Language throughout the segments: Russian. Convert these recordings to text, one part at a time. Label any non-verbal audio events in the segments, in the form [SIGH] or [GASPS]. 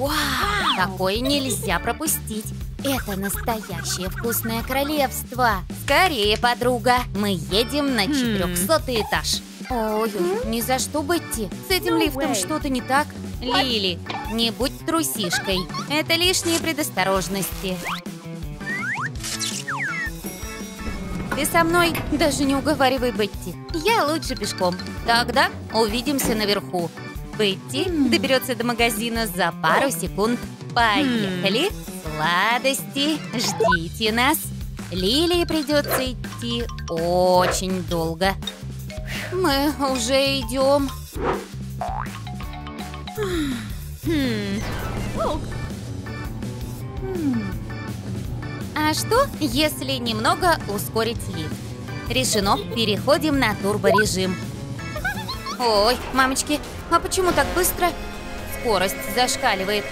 Вау! Такое нельзя пропустить. Это настоящее вкусное королевство. Скорее, подруга, мы едем на 400 этаж. Ой, ни за что, Бетти. С этим лифтом что-то не так. Лили, не будь трусишкой. Это лишние предосторожности. Ты со мной? Даже не уговаривай Бетти. Я лучше пешком. Тогда увидимся наверху. Бетти доберется до магазина за пару секунд. Поехали! Сладости, ждите нас. Лилии придется идти очень долго. Мы уже идем. А что, если немного ускорить лифт? Решено, переходим на турборежим. Ой, мамочки, а почему так быстро? Скорость зашкаливает.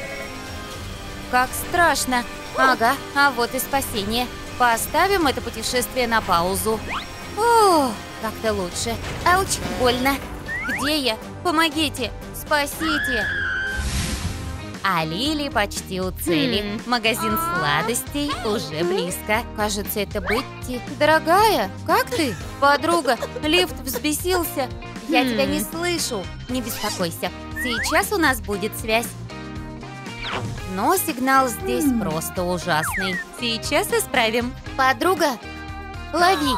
Как страшно. Ага, а вот и спасение. Поставим это путешествие на паузу. О, как-то лучше. Ауч, больно. Где я? Помогите, спасите. А Лили почти у цели. Магазин сладостей уже близко. Кажется, это Бетти. Дорогая, как ты? Подруга, лифт взбесился. Я тебя не слышу. Не беспокойся. Сейчас у нас будет связь. Но сигнал здесь просто ужасный. Сейчас исправим. Подруга, лови.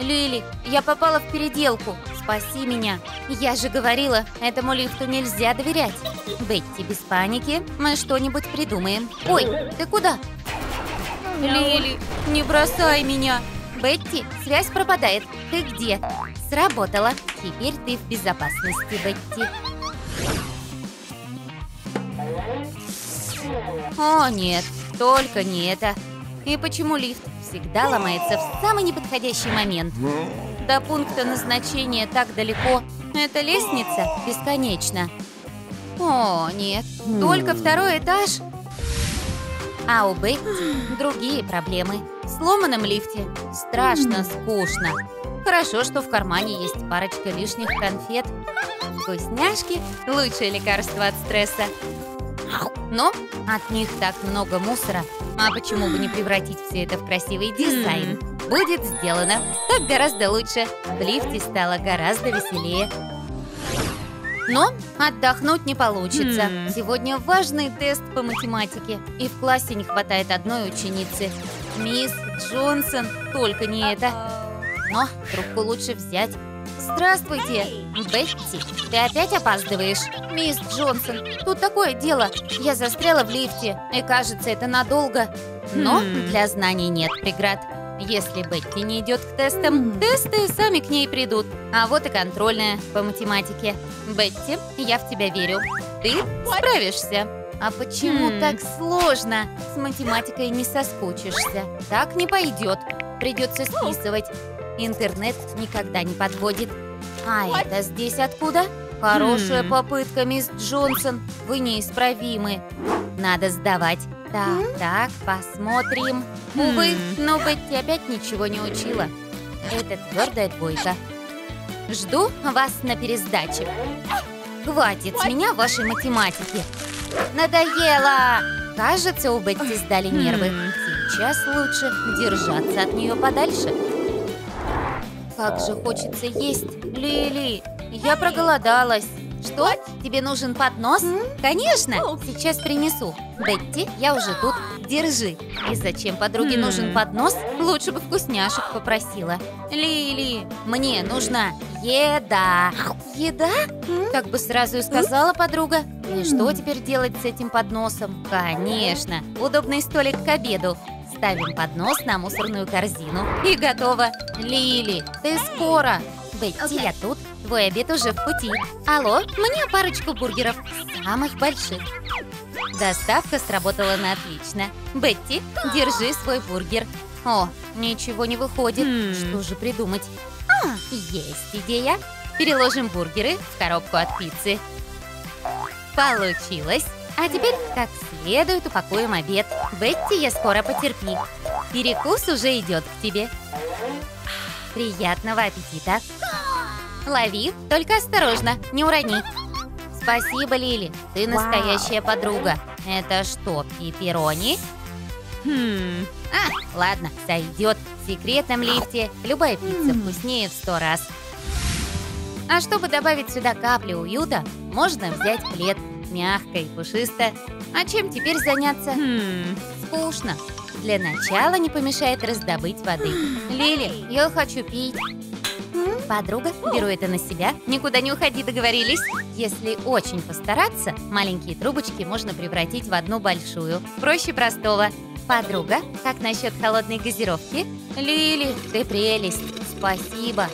Лили, я попала в переделку. Спаси меня. Я же говорила, этому лифту нельзя доверять. Бетти, без паники, мы что-нибудь придумаем. Ой, ты куда? Лили, не бросай меня. Бетти, связь пропадает. Ты где? Сработало. Теперь ты в безопасности, Бетти. О, нет, только не это. И почему лифт всегда ломается в самый неподходящий момент? До пункта назначения так далеко. Эта лестница бесконечна. О, нет, только второй этаж. А у Бетти другие проблемы. В сломанном лифте страшно скучно. Хорошо, что в кармане есть парочка лишних конфет. Вкусняшки – лучшее лекарство от стресса. Но от них так много мусора. А почему бы не превратить все это в красивый дизайн? Будет сделано. Так гораздо лучше. В лифте стало гораздо веселее. Но отдохнуть не получится. Сегодня важный тест по математике. И в классе не хватает одной ученицы. Мисс Джонсон, только не это. Но трубку лучше взять. Здравствуйте, Бетти. Ты опять опаздываешь? Мисс Джонсон, тут такое дело. Я застряла в лифте, и кажется, это надолго. Но для знаний нет преград. Если Бетти не идет к тестам, тесты сами к ней придут. А вот и контрольная по математике. Бетти, я в тебя верю. Ты справишься. А почему так сложно? С математикой не соскучишься. Так не пойдет. Придется списывать. Интернет никогда не подводит. А это здесь откуда? Хорошая попытка, мисс Джонсон. Вы неисправимы. Надо сдавать. Так, так, посмотрим. Увы, но Бетти опять ничего не учила. Это твердая двойка. Жду вас на пересдаче. Хватит с меня вашей математики. Надоело! Кажется, у Бетти сдали нервы. Сейчас лучше держаться от нее подальше. Как же хочется есть. Лили, я проголодалась. Что? Тебе нужен поднос? Конечно, сейчас принесу. Бетти, я уже тут. Держи. И зачем подруге нужен поднос? Лучше бы вкусняшек попросила. Лили, мне нужна еда. Еда? Как бы сразу и сказала подруга. И что теперь делать с этим подносом? Конечно, удобный столик к обеду. Ставим поднос на мусорную корзину. И готово. Лили, ты скоро. Бетти, я тут. Твой обед уже в пути. Алло, мне парочку бургеров. Самых больших. Доставка сработала на отлично. Бетти, держи свой бургер. О, ничего не выходит. Что же придумать? А, есть идея. Переложим бургеры в коробку от пиццы. Получилось. А теперь как следует упакуем обед. Бетти, я скоро потерпи. Перекус уже идет к тебе. Приятного аппетита. Лови, только осторожно, не урони. Спасибо, Лили. Ты настоящая подруга. Это что, пепперони? Хм. А, ладно, сойдет. В секретном лифте любая пицца вкуснее в сто раз. А чтобы добавить сюда капли уюта, можно взять плед. Мягко и пушисто. А чем теперь заняться? Хм. Скучно. Для начала не помешает раздобыть воды. [GASPS] Лили, я хочу пить. Подруга, беру это на себя. Никуда не уходи, договорились? Если очень постараться, маленькие трубочки можно превратить в одну большую. Проще простого. Подруга, как насчет холодной газировки? Лили, ты прелесть. Спасибо.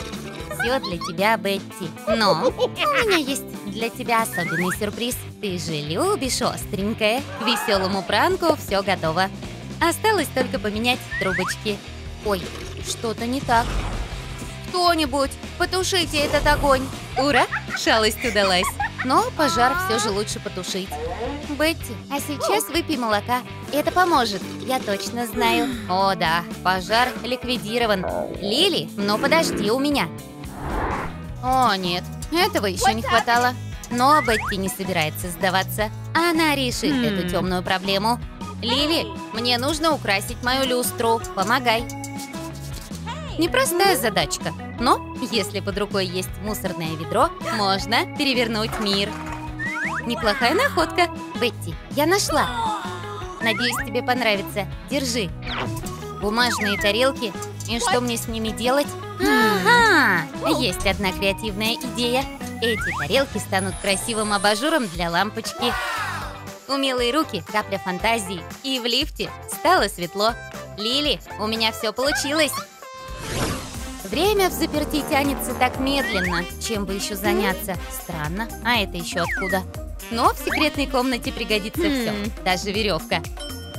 Все для тебя, Бетти. Но у меня есть для тебя особенный сюрприз. Ты же любишь остренькое. К веселому пранку все готово. Осталось только поменять трубочки. Ой, что-то не так. Кто-нибудь, потушите этот огонь. Ура, шалость удалась. Но пожар все же лучше потушить. Бетти, а сейчас выпей молока. Это поможет, я точно знаю. О да, пожар ликвидирован. Лили, но подожди у меня. О нет, этого еще не хватало. Но Бетти не собирается сдаваться. Она решит Хм. эту темную проблему. Лили, мне нужно украсить мою люстру. Помогай. Непростая задачка, но если под рукой есть мусорное ведро, можно перевернуть мир. Неплохая находка. Бетти, я нашла. Надеюсь, тебе понравится. Держи. Бумажные тарелки. И что мне с ними делать? Ага! Есть одна креативная идея. Эти тарелки станут красивым абажуром для лампочки. Умелые руки, капля фантазии. И в лифте стало светло. Лили, у меня все получилось. Время в заперти тянется так медленно. Чем бы еще заняться? Странно. А это еще откуда? Но в секретной комнате пригодится все. Хм. Даже веревка.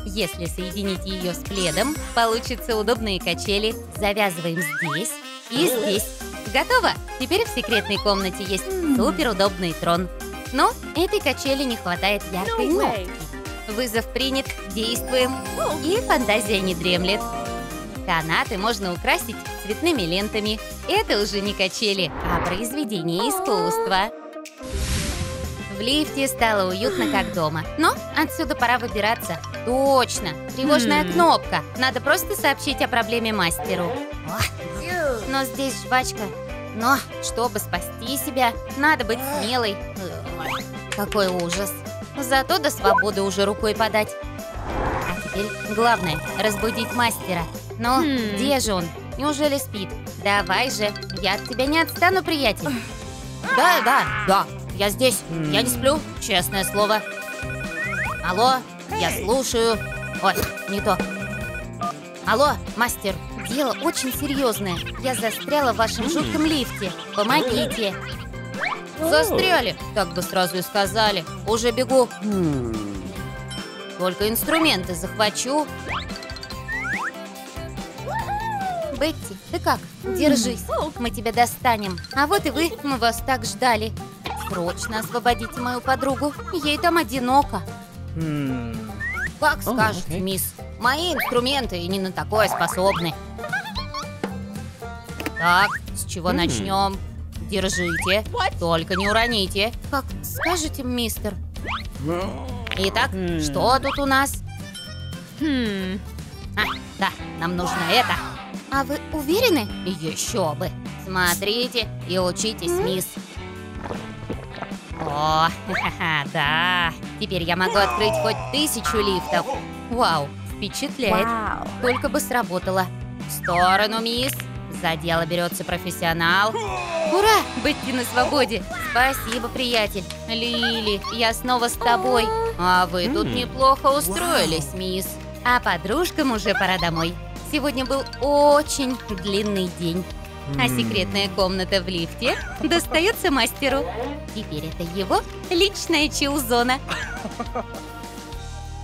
Если соединить ее с пледом, получатся удобные качели. Завязываем здесь и здесь. Готово! Теперь в секретной комнате есть суперудобный трон. Но этой качели не хватает яркой No нотки. Вызов принят, действуем. И фантазия не дремлет. Канаты можно украсить цветными лентами. Это уже не качели, а произведение искусства. В лифте стало уютно, как дома. Но отсюда пора выбираться. Точно! Тревожная Хм. кнопка. Надо просто сообщить о проблеме мастеру. Но здесь жвачка. Но, чтобы спасти себя, надо быть смелой. Какой ужас. Зато до свободы уже рукой подать. А теперь главное — разбудить мастера. Ну, Хм. где же он? Неужели спит? Давай же, я от тебя не отстану, приятель. Да, да, да, я здесь. Я не сплю, честное слово. Алло, я слушаю. Ой, не то. Алло, мастер, дело очень серьезное. Я застряла в вашем жутком лифте. Помогите. Застряли? Так бы сразу и сказали. Уже бегу. Только инструменты захвачу. Бетти, ты как? Держись. Мы тебя достанем. А вот и вы, мы вас так ждали. Срочно освободите мою подругу. Ей там одиноко. Как скажете, мисс. Мои инструменты и не на такое способны. Так, с чего начнем? Держите, только не уроните. Как скажете, мистер. Итак, что тут у нас? Хм. А, да, нам нужно это. А вы уверены? Еще бы. Смотрите и учитесь, мисс. О, [LAUGHS] ха-ха, да. Теперь я могу открыть хоть тысячу лифтов. Вау, впечатляет. Вау. Только бы сработало. В сторону, мисс. За дело берется профессионал. Ура! Бетти на свободе. Спасибо, приятель. Лили, я снова с тобой. А вы тут М. неплохо устроились, мисс. А подружкам уже пора домой. Сегодня был очень длинный день. А секретная комната в лифте достается мастеру. Теперь это его личная чил-зона.